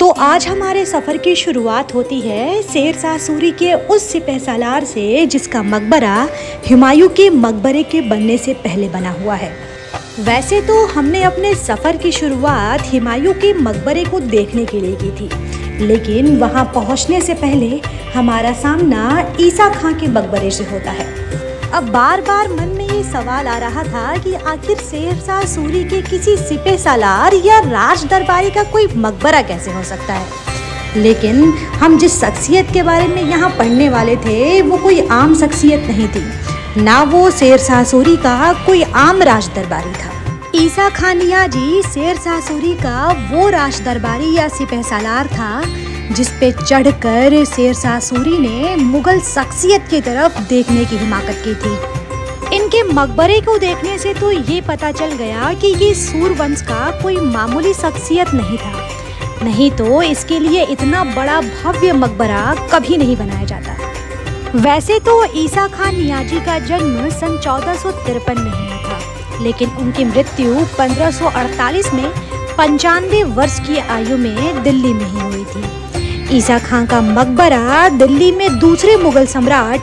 तो आज हमारे सफ़र की शुरुआत होती है शेर शाह सूरी के उस सिपह सालार से, जिसका मकबरा हुमायूं के मकबरे के बनने से पहले बना हुआ है। वैसे तो हमने अपने सफ़र की शुरुआत हुमायूं के मकबरे को देखने के लिए की थी, लेकिन वहाँ पहुँचने से पहले हमारा सामना ईसा खां के मकबरे से होता है। अब बार बार मन में ये सवाल आ रहा था कि आखिर शेरशाह सूरी के किसी सिपे सालार या राज दरबारी का कोई मकबरा कैसे हो सकता है? लेकिन हम जिस शख्सियत के बारे में यहाँ पढ़ने वाले थे, वो कोई आम शख्सियत नहीं थी। ना वो शेरशाह सूरी का कोई आम राज दरबारी था। ईसा खानिया जी शेरशाह सूरी का वो राज दरबारी या सिपह सालार था, जिस पे चढ़कर शेरशाह सूरी ने मुगल शख्सियत की तरफ़ देखने की हिमाकत की थी। मकबरे को देखने से तो ये पता चल गया कि ये सूरवंश का कोई मामूली शख्सियत नहीं था। नहीं तो इसके लिए इतना बड़ा भव्य मकबरा कभी नहीं बनाया जाता। वैसे तो ईसा खान नियाजी का जन्म सन चौदह में हुआ था, लेकिन उनकी मृत्यु 1548 में पंचानवे वर्ष की आयु में दिल्ली में ही हुई थी। ईसा खान का मकबरा दिल्ली में दूसरे मुगल सम्राट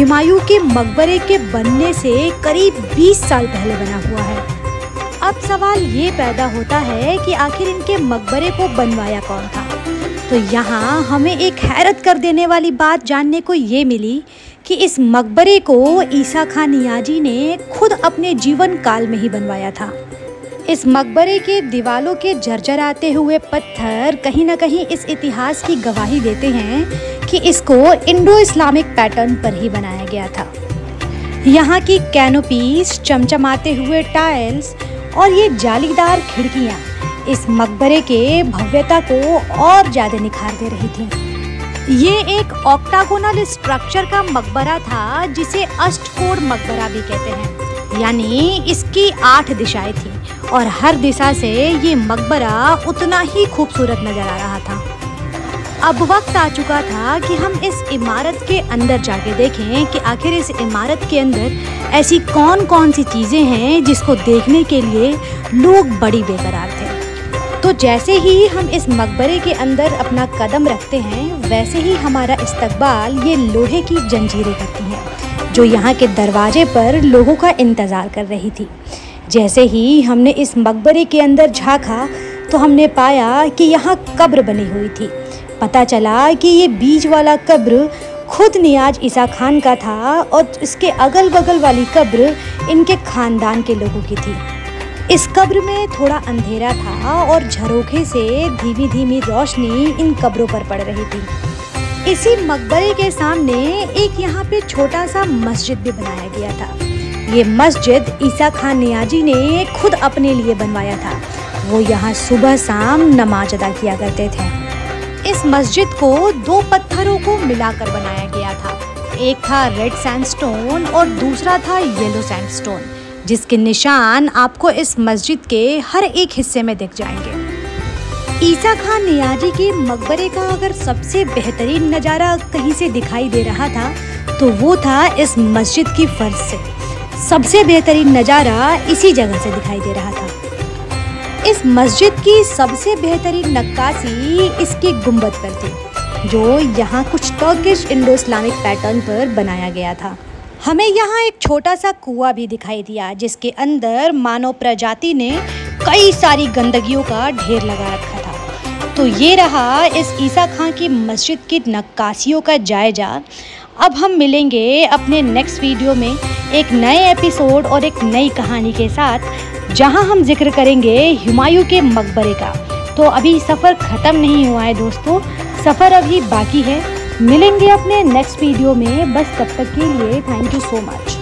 हुमायूं के मकबरे के बनने से करीब 20 साल पहले बना हुआ है। अब सवाल ये पैदा होता है कि आखिर इनके मकबरे को बनवाया कौन था? तो यहाँ हमें एक हैरत कर देने वाली बात जानने को ये मिली कि इस मकबरे को ईसा खान नियाजी ने खुद अपने जीवन काल में ही बनवाया था। इस मकबरे के दीवालों के झरझराते हुए पत्थर कहीं ना कहीं इस इतिहास की गवाही देते हैं कि इसको इंडो इस्लामिक पैटर्न पर ही बनाया गया था। यहाँ की कैनोपीस चमचमाते हुए टाइल्स और ये जालीदार खिड़कियाँ इस मकबरे के भव्यता को और ज़्यादा निखार दे रही थी। ये एक ऑक्टागोनल स्ट्रक्चर का मकबरा था, जिसे अष्टकोण मकबरा भी कहते हैं। यानी इसकी आठ दिशाएँ थी और हर दिशा से ये मकबरा उतना ही खूबसूरत नज़र आ रहा था। अब वक्त आ चुका था कि हम इस इमारत के अंदर जाके देखें कि आखिर इस इमारत के अंदर ऐसी कौन कौन सी चीज़ें हैं जिसको देखने के लिए लोग बड़ी बेकरार थे। तो जैसे ही हम इस मकबरे के अंदर अपना कदम रखते हैं, वैसे ही हमारा इस्तकबाल ये लोहे की जंजीरें करती हैं, जो यहाँ के दरवाजे पर लोगों का इंतज़ार कर रही थी। जैसे ही हमने इस मकबरे के अंदर झांका तो हमने पाया कि यहाँ कब्र बनी हुई थी। पता चला कि ये बीज वाला कब्र खुद नियाज ईसा खान का था और इसके अगल बगल वाली कब्र इनके खानदान के लोगों की थी। इस कब्र में थोड़ा अंधेरा था और झरोखे से धीमी धीमी रोशनी इन कब्रों पर पड़ रही थी। इसी मकबरे के सामने एक यहाँ पे छोटा सा मस्जिद भी बनाया गया था। ये मस्जिद ईसा खान नियाजी ने खुद अपने लिए बनवाया था। वो यहाँ सुबह शाम नमाज़ अदा किया करते थे। इस मस्जिद को दो पत्थरों को मिलाकर बनाया गया था। एक था रेड सैंडस्टोन और दूसरा था येलो सैंडस्टोन जिसके निशान आपको इस मस्जिद के हर एक हिस्से में दिख जाएँगे। ईसा खान नियाजी के मकबरे का अगर सबसे बेहतरीन नज़ारा कहीं से दिखाई दे रहा था तो वो था इस मस्जिद की फर्श से। सबसे बेहतरीन नज़ारा इसी जगह से दिखाई दे रहा था। इस मस्जिद की सबसे बेहतरीन नक्काशी इसके गुंबद पर थी, जो यहाँ कुछ टर्किश इंडो इस्लामिक पैटर्न पर बनाया गया था। हमें यहाँ एक छोटा सा कुआ भी दिखाई दिया, जिसके अंदर मानव प्रजाति ने कई सारी गंदगियों का ढेर लगा रखा था। तो ये रहा इस ईसा खां की मस्जिद की नक्काशियों का जायजा। अब हम मिलेंगे अपने नेक्स्ट वीडियो में एक नए एपिसोड और एक नई कहानी के साथ। जहाँ हम ज़िक्र करेंगे हुमायूं के मकबरे का। तो अभी सफ़र ख़त्म नहीं हुआ है दोस्तों, सफ़र अभी बाकी है। मिलेंगे अपने नेक्स्ट वीडियो में। बस तब तक के लिए थैंक यू सो मच